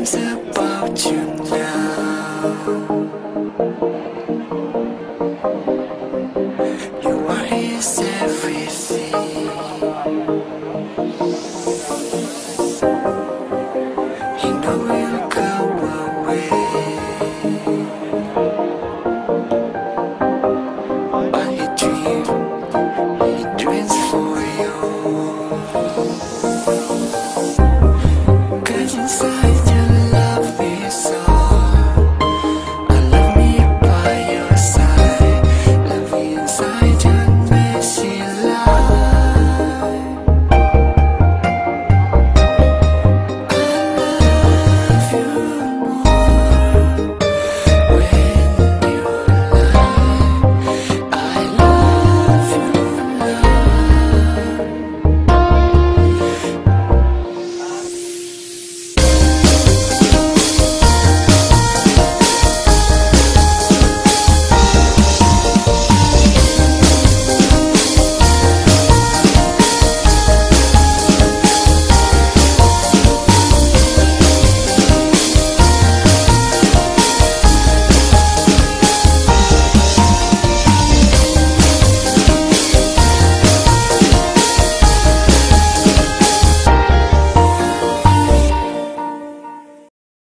dreams about you.